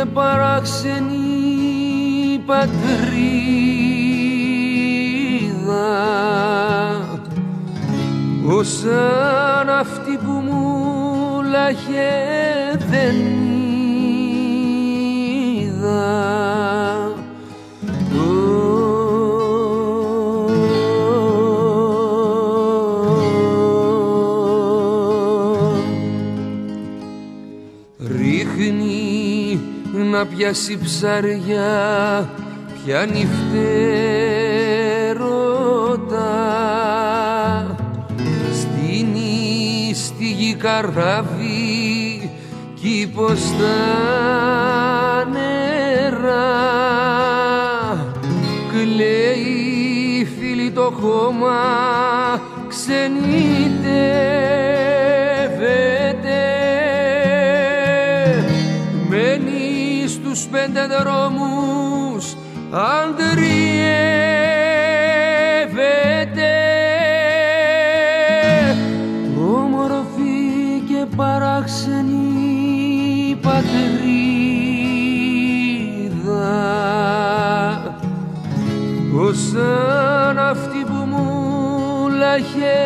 και παράξενη πατρίδα. Σαν αυτή που μου λάχε δεν είδα Ρίχνει να πιάσει ψαριά πιάνει φτερότα στείνει στη γη καράβι κήπος στα νερά. Κλαίει φίλη το χώμα ξενιτεύεται μένει στους πέντε δρόμους αντριεύεται. Όμορφη και παράξενη πατρίδα. Σαν αυτή που μου λάχε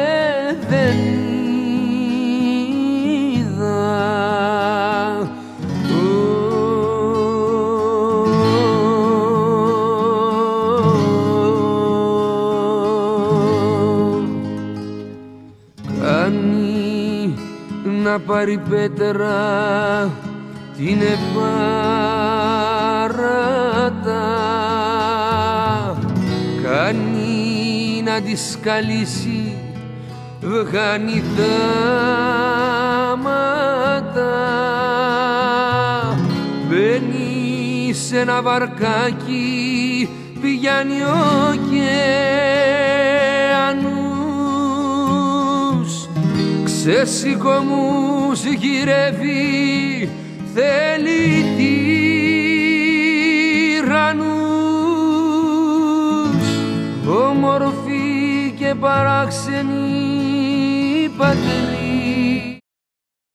Κάνει να πάρει πέτρα την επάρατα. Κάνει να τη σκαλίσει βγάνει δάματα μπαίνει σε ένα βαρκάκι πηγαίνει ωκεανούς ξεσηκωμούς γυρεύει θέλει τυραννούς όμορφη και παράξενη πατρίδα